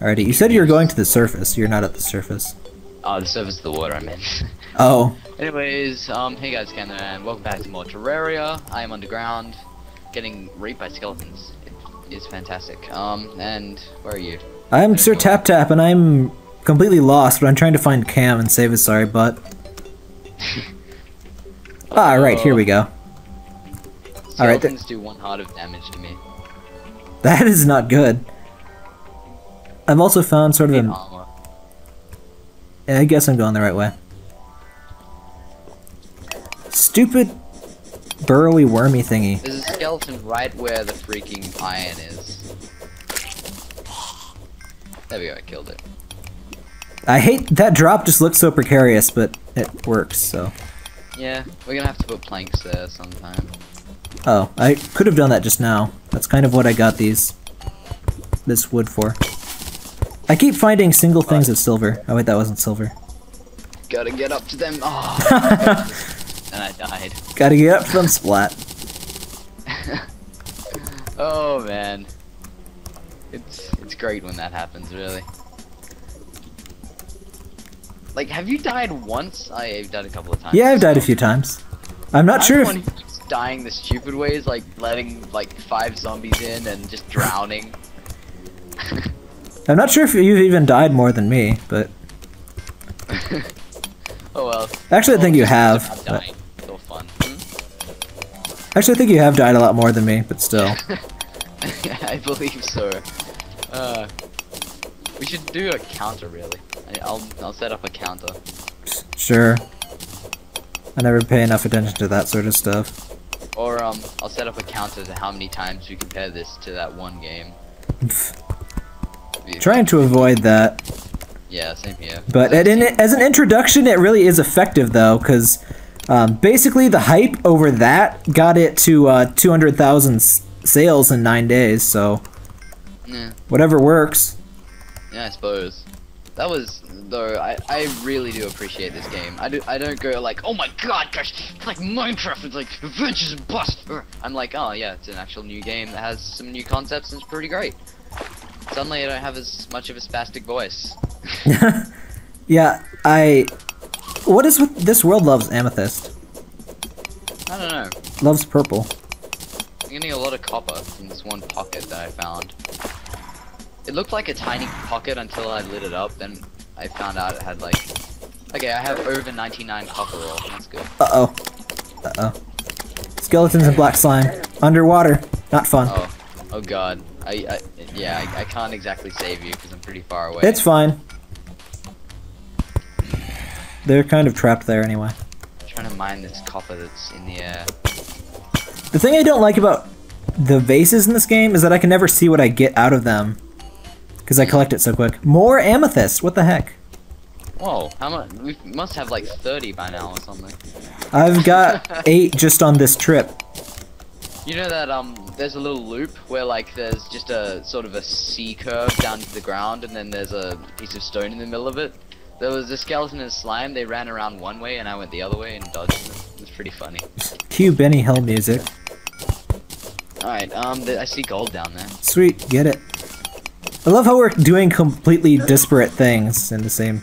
Alrighty, you said you were going to the surface. You're not at the surface. Oh, the surface of the water, I meant. Oh, Anyways, um, hey guys, Cam and welcome back to more Terraria. I am underground, getting raped by skeletons. It is fantastic. Um, and where are you? I'm Sir Tap Tap, and I'm completely lost, but I'm trying to find Cam and save his sorry butt. ah, right, here we go. Alright, th- Skeletons do one heart of damage to me. That is not good. I've also found sort of a... Yeah, I guess I'm going the right way. Stupid burrowy wormy thingy. There's a skeleton right where the freaking iron is. There we go, I killed it. I hate that drop just looks so precarious, but it works, so. Yeah, we're gonna have to put planks there sometime. Oh, I could have done that just now. That's kind of what I got these this wood for. I keep finding single things of silver. Oh wait, that wasn't silver. Gotta get up to them. Oh, and I died. Gotta get up from splat. Oh man, it's it's great when that happens, really. Like, have you died once? I've died a couple of times. Yeah, I've died a few times. I'm not I'm sure if one who keeps dying the stupid ways, like letting like five zombies in and just drowning. I'm not sure if you've even died more than me, but oh well. actually I think you have. But-. Still fun. Hmm? Actually, I think you have died a lot more than me, but still. I believe so. Uh, we should do a counter, really. I'll I'll set up a counter. Sure. I never pay enough attention to that sort of stuff. Or um, I'll set up a counter to how many times we compare this to that one game. Be- Trying to avoid that. Yeah, same here. But at in, as an introduction, it really is effective though, because um, basically the hype over that got it to uh, 200,000 s- sales in nine days. So Yeah. whatever works. Yeah, I suppose. That was though. I I really do appreciate this game. I do. I don't go like, oh my god, gosh, it's like Minecraft. It's like adventures and bust. I'm like, oh yeah, it's an actual new game that has some new concepts and it's pretty great. Suddenly, I don't have as much of a spastic voice. Yeah, I. What is with this world loves amethyst? I don't know. Loves purple. I'm getting a lot of copper from this one pocket that I found. It looked like a tiny pocket until I lit it up, then I found out it had like... Okay, I have over 99 copper ore, that's good. Uh oh. Uh oh. Skeletons and black slime underwater. Not fun. Oh, oh god. I, I yeah, I, I can't exactly save you because I'm pretty far away. It's fine. They're kind of trapped there anyway. trying to mine this copper that's in the air. The thing I don't like about the vases in this game is that I can never see what I get out of them. Because I collect it so quick. More amethyst! What the heck? Whoa, how much? We must have like 30 by now or something. I've got eight just on this trip. You know that um, there's a little loop where like there's just a sort of a C curve down to the ground, and then there's a piece of stone in the middle of it. There was a skeleton and slime. They ran around one way, and I went the other way and dodged them. It was pretty funny. Cue Benny Hill music. All right, um, I see gold down there. Sweet, get it. I love how we're doing completely disparate things in the same.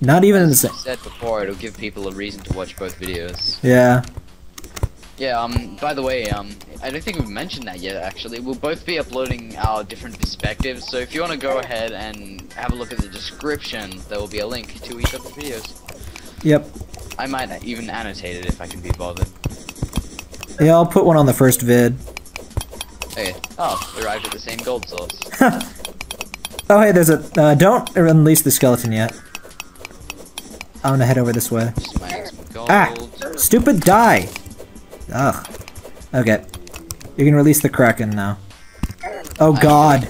Not even in the same. said before, it'll give people a reason to watch both videos. Yeah. Yeah, um, by the way, um, I don't think we've mentioned that yet, actually. We'll both be uploading our different perspectives, so if you want to go ahead and have a look at the description, there will be a link to each of the videos. Yep. I might even annotate it if I can be bothered. Yeah, I'll put one on the first vid. Okay. Oh, we arrived at the same gold source. Oh, hey, there's a. Uh, don't unleash the skeleton yet. I'm gonna head over this way. Just mining gold. Ah! Stupid die! Ugh. Okay. You can release the Kraken now. Oh god.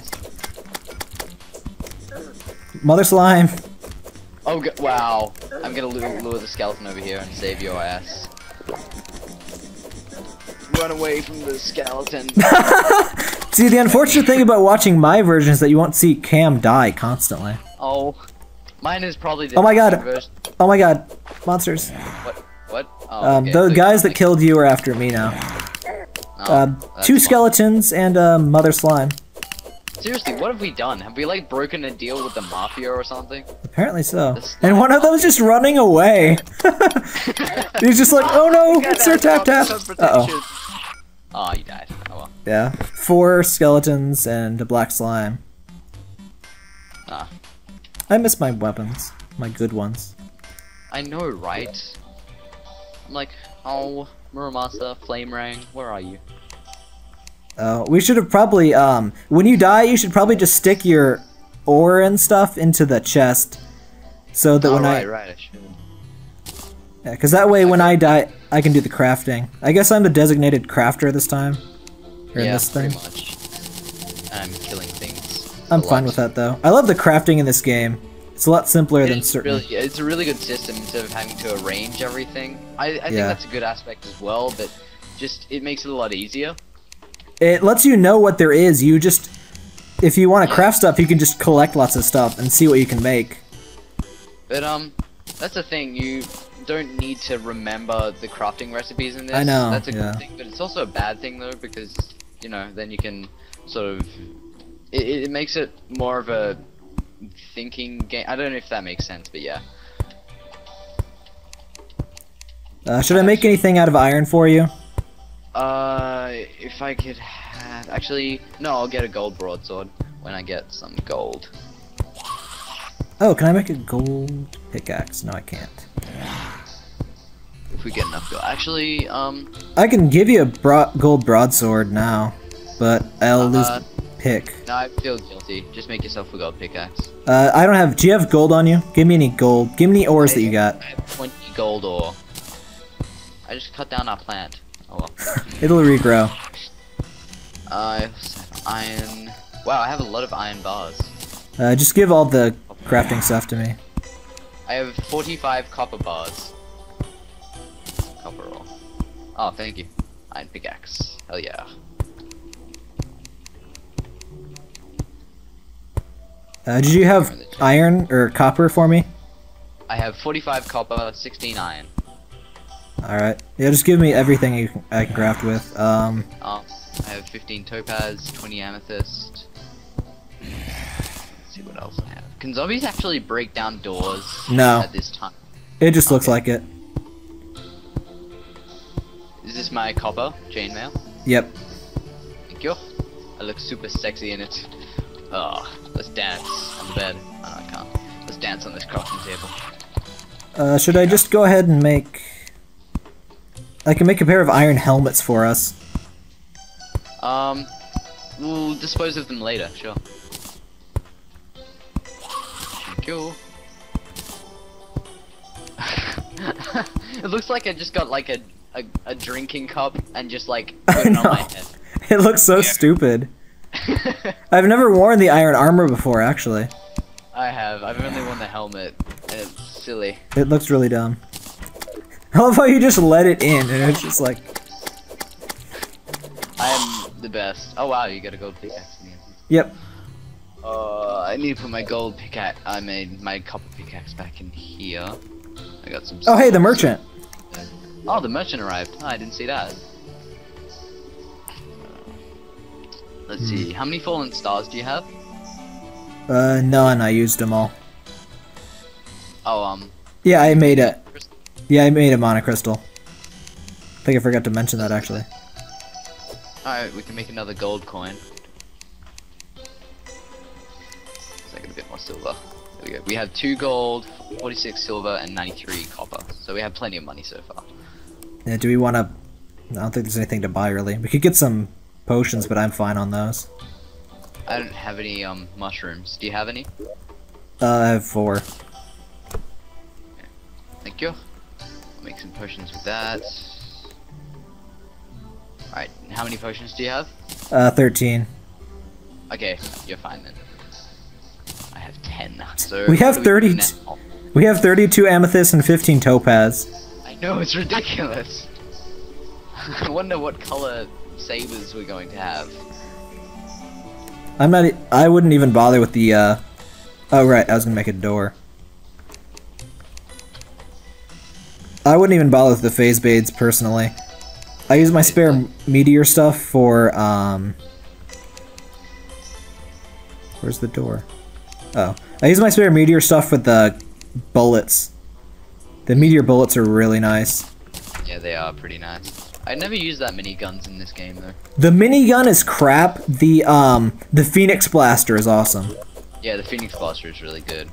Mother slime! Oh, go- wow. I'm gonna lure, lure the skeleton over here and save your ass. Run away from the skeleton. See, the unfortunate thing about watching my version is that you won't see Cam die constantly. oh. Mine is probably the Oh my God. version- Oh my god. Monsters. What? What? Oh, Um, okay, the so guys you that killed you are after me now. Oh, Uh, two fine. skeletons and a mother slime. Seriously, what have we done? Have we like broken a deal with the mafia or something? Apparently so. And one of them's just running away. He's just like, oh no, God, Sir Tap Tap. that's Uh protection. oh. Oh, you died. Oh well. Yeah. Four skeletons and a black slime. Ah. I miss my weapons. My good ones. I know, right? I'm like, oh, Muramasa, Flamarang, where are you? Oh, we should have probably, um, when you die, you should probably just stick your ore and stuff into the chest. So that oh, when right, I, right, I should. yeah, because that way when I die, I can do the crafting. I guess I'm the designated crafter this time. Or in yeah, this thing. pretty much. I'm killing things. I'm fine with that though. I love the crafting in this game. It's a lot simpler than It's certain. really, it's a really good system instead of having to arrange everything. I, I think Yeah. that's a good aspect as well, but just it makes it a lot easier. It lets you know what there is. You just, if you want to craft stuff, you can just collect lots of stuff and see what you can make. But um, that's the thing. You don't need to remember the crafting recipes in this. I know, That's a yeah. good thing, but it's also a bad thing though because you know then you can sort of it, it makes it more of a thinking game. I don't know if that makes sense, but yeah. Uh, should I make anything out of iron for you? Uh, if I could have actually no, I'll get a gold broadsword when I get some gold. Oh, can I make a gold pickaxe? No, I can't. If we get enough gold, actually, um, I can give you a bro- gold broadsword now, but I'll lose Uh, pick. no, I feel guilty. Just make yourself a gold pickaxe. Uh, I don't have. Do you have gold on you? Give me any gold. Give me any ores that you got. I have 20 gold ore. I just cut down our plant. Oh well. It'll regrow. I have iron. Wow, I have a lot of iron bars. Uh, just give all the crafting stuff to me. I have 45 copper bars. Copper ore. Oh, thank you. Iron pickaxe. Hell yeah. Uh, did you have iron or copper for me? I have 45 copper, 16 iron. All right. Yeah, just give me everything you can, I can craft with. Um, Um, I have 15 topaz, 20 amethyst. Let's see what else I have. Can zombies actually break down doors No. at this time? it just looks like it. Is this my copper chainmail? Yep. Thank you. I look super sexy in it. Oh, dance on the bed. Oh, I can't. Let's dance on this crafting table. Uh, should I just go ahead and make? I can make a pair of iron helmets for us. Um, we'll dispose of them later, sure. Thank you. it looks like I just got like a, a, a drinking cup and just like I put it on my know. head. It looks so stupid. I've never worn the iron armor before, actually. I have. I've only worn the helmet, and it's silly. It looks really dumb. I love how you just let it in, and it's just like, I am the best. Oh wow, you got a gold pickaxe. yep. Uh, I need to put my gold pickaxe. I made my copper pickaxe back in here. I got some. Oh, hey, the merchant. Oh, the merchant arrived. Oh, I didn't see that. Let's Hmm. see. How many fallen stars do you have? Uh, none. I used them all. Oh, um. Yeah, I made it. Yeah, I made a mana crystal. I think I forgot to mention that actually. Alright, we can make another gold coin. Let's make it a bit more silver. There we go. We have two gold, 46 silver, and 93 copper. So we have plenty of money so far. Yeah, do we want to? I don't think there's anything to buy really. We could get some potions, but I'm fine on those. I don't have any um mushrooms. Do you have any? Uh, I have four. Thank you. I'll make some potions with that. Alright, how many potions do you have? Uh, thirteen. Okay, you're fine then. I have 10. So We have what do 30 do? We have thirty-two amethysts and fifteen topaz. I know, it's ridiculous. I wonder what color sabers we're going to have. I'm not. I wouldn't even bother with the. uh... Oh right, I was gonna make a door. I wouldn't even bother with the phase blades personally. I use my spare meteor stuff for um. Where's the door? Oh. I use my spare meteor stuff with the bullets. The meteor bullets are really nice. Yeah, they are pretty nice. I never use that many guns in this game though. The minigun is crap. The um the Phoenix Blaster is awesome. Yeah, the Phoenix Blaster is really good.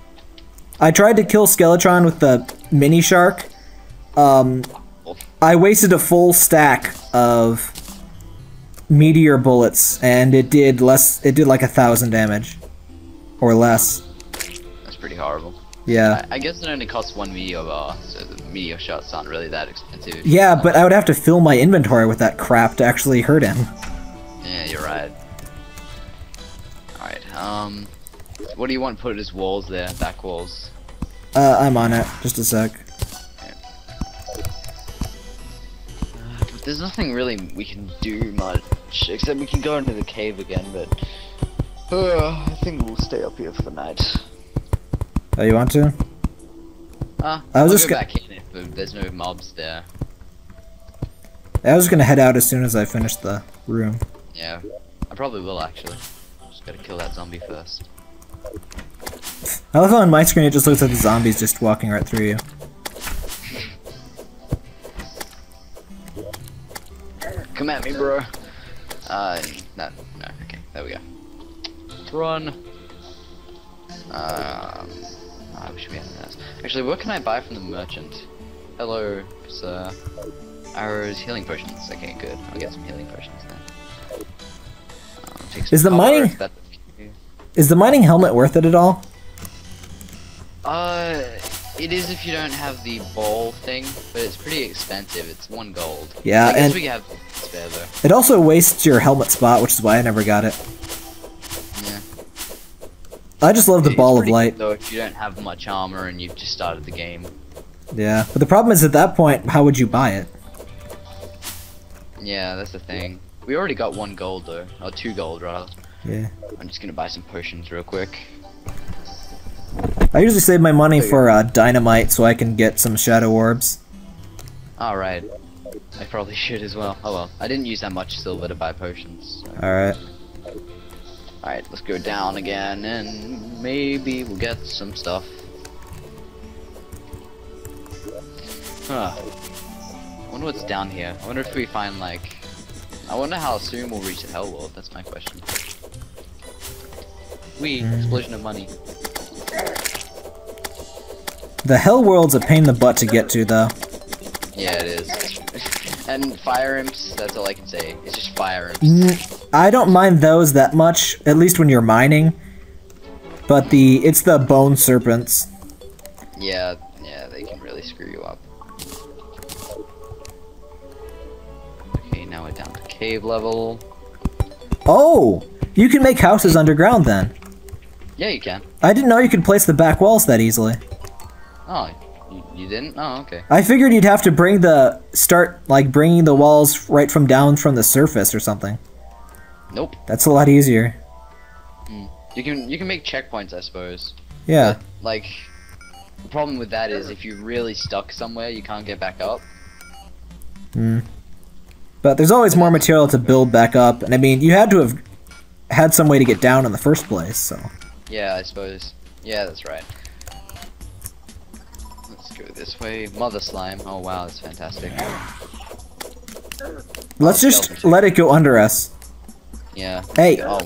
I tried to kill Skeletron with the mini shark. Um I wasted a full stack of meteor bullets and it did less it did like a thousand damage. Or less. That's pretty horrible. Yeah. I, I guess it only costs one meteor bar, so the meteor shots aren't really that expensive. Yeah, but I would have to fill my inventory with that crap to actually hurt him. Yeah, you're right. Alright, um... What do you want to put as walls there? Back walls? Uh, I'm on it. Just a sec. There's nothing really we can do much, except we can go into the cave again, but... Uh, I think we'll stay up here for the night. Oh, you want to? Uh, I was I'll just go back in if there's no mobs there. I was just gonna head out as soon as I finish the room. Yeah, I probably will actually. Just gotta kill that zombie first. I love how on my screen it just looks like the zombies just walking right through you. Come at me, bro. Uh, no, no, okay, there we go. Run. Um, I had this. Actually, what can I buy from the merchant? Hello, sir. Arrows, healing potions. Okay, good. I'll get some healing potions then. Um, Is the mining- Is the mining helmet worth it at all? Uh, it is if you don't have the ball thing, but it's pretty expensive. It's one gold. Yeah, and- we have spare though. It also wastes your helmet spot, which is why I never got it. I just love the It's ball of light. Though if you don't have much armor and you've just started the game. Yeah, but the problem is at that point, how would you buy it? Yeah, that's the thing. We already got one gold though, or two gold rather. Yeah. I'm just gonna buy some potions real quick. I usually save my money for uh, dynamite so I can get some shadow orbs. Alright. I probably should as well. Oh well. I didn't use that much silver to buy potions. so- Alright. Alright, let's go down again and maybe we'll get some stuff. Huh. I wonder what's down here. I wonder if we find like I wonder how soon we'll reach the Hell World, that's my question. We hmm. explosion of money. The hell world's a pain in the butt to get to, though. Yeah it is. and fire imps, that's all I can say. It's just fire imps. Mm. I don't mind those that much, at least when you're mining. But the it's the bone serpents. Yeah, yeah, they can really screw you up. Okay, now we're down to cave level. Oh, you can make houses underground then. Yeah, you can. I didn't know you could place the back walls that easily. Oh, you, you didn't? Oh, okay. I figured you'd have to bring the start like bringing the walls right from down from the surface or something. Nope. That's a lot easier. You can you can make checkpoints, I suppose. Yeah. Like, the problem with that is if you're really stuck somewhere, you can't get back up. Mm. But there's always more material to build back up, and I mean, you had to have had some way to get down in the first place, so. Yeah, I suppose. Yeah, that's right. Let's go this way. Mother slime. Oh wow, that's fantastic. Let's just let it go under us. Yeah. Hey. Oh,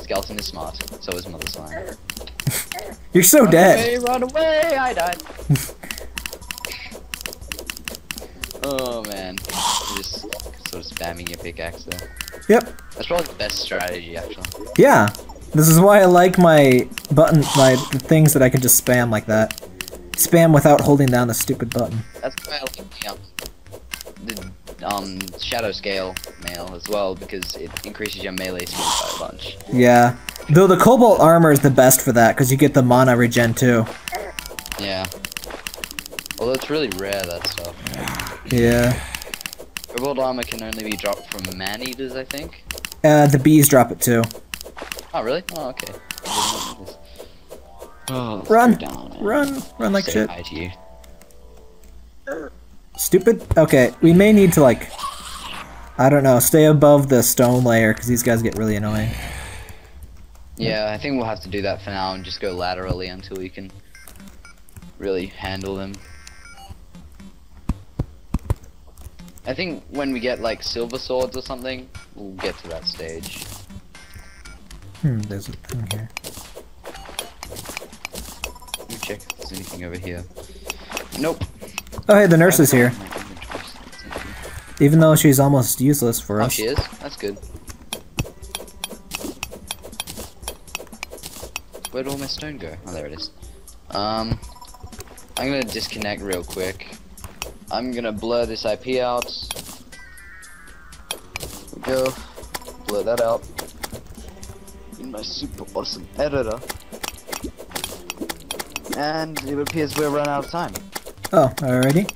skeleton is smart. So is mother slime. You're so dead. Hey, run away! I died. oh man, You're just sort of spamming your pickaxe there. Yep. That's probably the best strategy, actually. Yeah. This is why I like my button, my things that I can just spam like that. Spam without holding down the stupid button. That's why I like the, um, the um, shadow scale mail as well because it increases your melee speed by a bunch. Yeah. Though the cobalt armor is the best for that because you get the mana regen too. Yeah. Although it's really rare that stuff. Yeah. Cobalt armor can only be dropped from man eaters, I think. Uh, the bees drop it too. Oh really? Oh okay. I didn't know this. Oh, Run. down Run, run like say shit. Hi to you. Stupid. Okay, we may need to like, I don't know, stay above the stone layer because these guys get really annoying. Yeah, I think we'll have to do that for now and just go laterally until we can really handle them. I think when we get like silver swords or something, we'll get to that stage. Hmm, there's a thing here. Let me check if there's anything over here. Nope. Oh, hey, the nurse is here. Even though she's almost useless for us. Oh, she is? That's good. Where'd all my stone go? Oh, there it is. Um, I'm gonna disconnect real quick. I'm gonna blur this IP out. Go. Blur that out. In my super awesome editor. And it appears we're run out of time. Oh, already?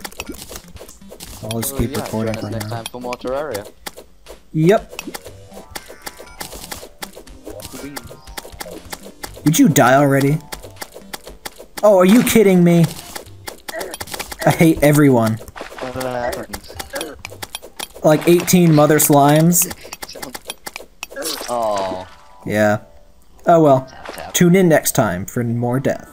I'll just keep yeah, recording for next now. time for more Terraria. Yep. Did you die already? Oh, are you kidding me? I hate everyone. Like 18 mother slimes. Oh, Yeah. Oh well. Tune in next time for more death.